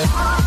Oh.